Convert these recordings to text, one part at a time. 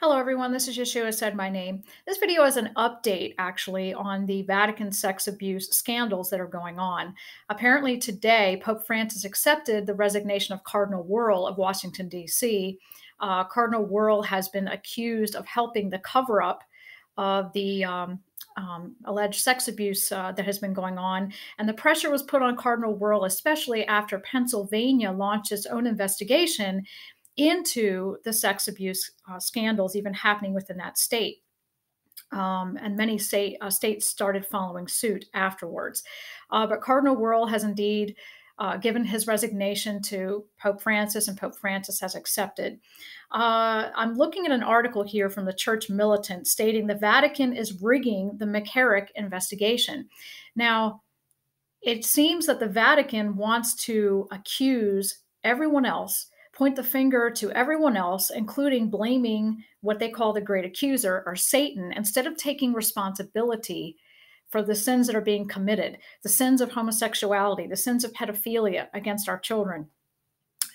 Hello, everyone. This is Yeshua said my name. This video is an update, actually, on the Vatican sex abuse scandals that are going on. Apparently, today, Pope Francis accepted the resignation of Cardinal Wuerl of Washington, D.C. Uh, Cardinal Wuerl has been accused of helping the cover up of the um, um, alleged sex abuse uh, that has been going on. And the pressure was put on Cardinal Wuerl, especially after Pennsylvania launched its own investigation into the sex abuse uh, scandals even happening within that state. Um, and many state, uh, states started following suit afterwards. Uh, but Cardinal Wuerl has indeed uh, given his resignation to Pope Francis, and Pope Francis has accepted. Uh, I'm looking at an article here from the Church Militant stating the Vatican is rigging the McCarrick investigation. Now, it seems that the Vatican wants to accuse everyone else point the finger to everyone else, including blaming what they call the great accuser or Satan, instead of taking responsibility for the sins that are being committed the sins of homosexuality, the sins of pedophilia against our children.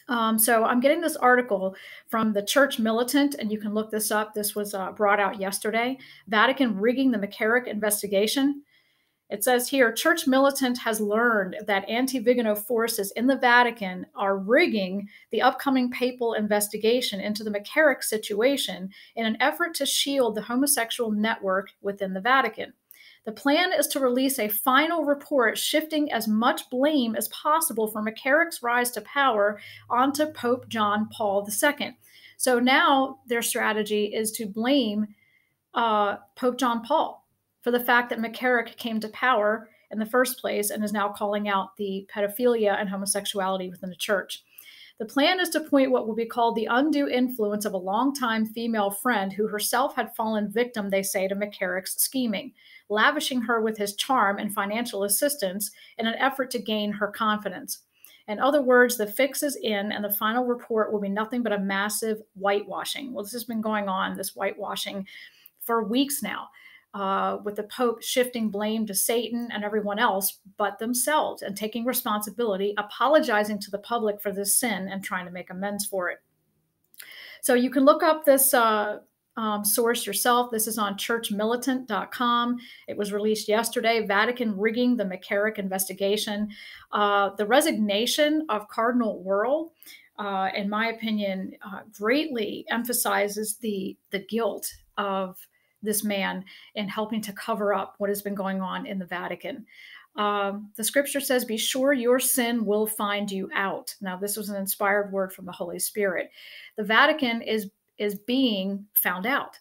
Um, so I'm getting this article from the Church Militant, and you can look this up. This was uh, brought out yesterday. Vatican rigging the McCarrick investigation. It says here Church Militant has learned that anti Vigano forces in the Vatican are rigging the upcoming papal investigation into the McCarrick situation in an effort to shield the homosexual network within the Vatican. The plan is to release a final report shifting as much blame as possible for McCarrick's rise to power onto Pope John Paul II. So now their strategy is to blame uh, Pope John Paul for the fact that McCarrick came to power in the first place and is now calling out the pedophilia and homosexuality within the church. The plan is to point what will be called the undue influence of a longtime female friend who herself had fallen victim, they say, to McCarrick's scheming, lavishing her with his charm and financial assistance in an effort to gain her confidence. In other words, the fix is in, and the final report will be nothing but a massive whitewashing. Well, this has been going on, this whitewashing, for weeks now uh, with the Pope shifting blame to Satan and everyone else but themselves and taking responsibility, apologizing to the public for this sin and trying to make amends for it. So you can look up this uh, um, source yourself. This is on churchmilitant.com. It was released yesterday. Vatican rigging the McCarrick investigation. Uh, the resignation of Cardinal Wuerl, uh, in my opinion, uh, greatly emphasizes the the guilt of this man in helping to cover up what has been going on in the Vatican. Um, the scripture says, Be sure your sin will find you out. Now, this was an inspired word from the Holy Spirit. The Vatican is, is being found out.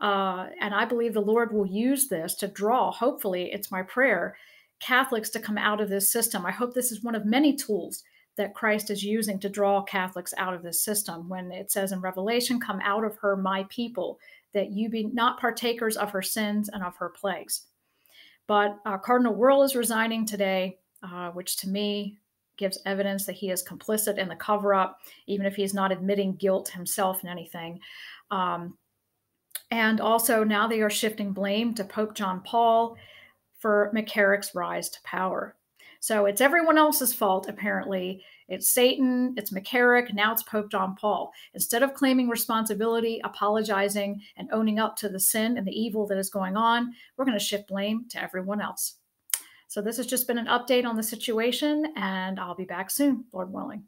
Uh, and I believe the Lord will use this to draw, hopefully, it's my prayer, Catholics to come out of this system. I hope this is one of many tools that Christ is using to draw Catholics out of this system. When it says in Revelation, Come out of her, my people, that you be not partakers of her sins and of her plagues. But uh, Cardinal Wuerl is resigning today, uh, which to me gives evidence that he is complicit in the cover up, even if he's not admitting guilt himself in anything. Um, and also now they are shifting blame to Pope John Paul for McCarrick's rise to power. So it's everyone else's fault, apparently. It's Satan, it's McCarrick, now it's Pope John Paul. Instead of claiming responsibility, apologizing, and owning up to the sin and the evil that is going on, we're going to shift blame to everyone else. So this has just been an update on the situation, and I'll be back soon, Lord willing.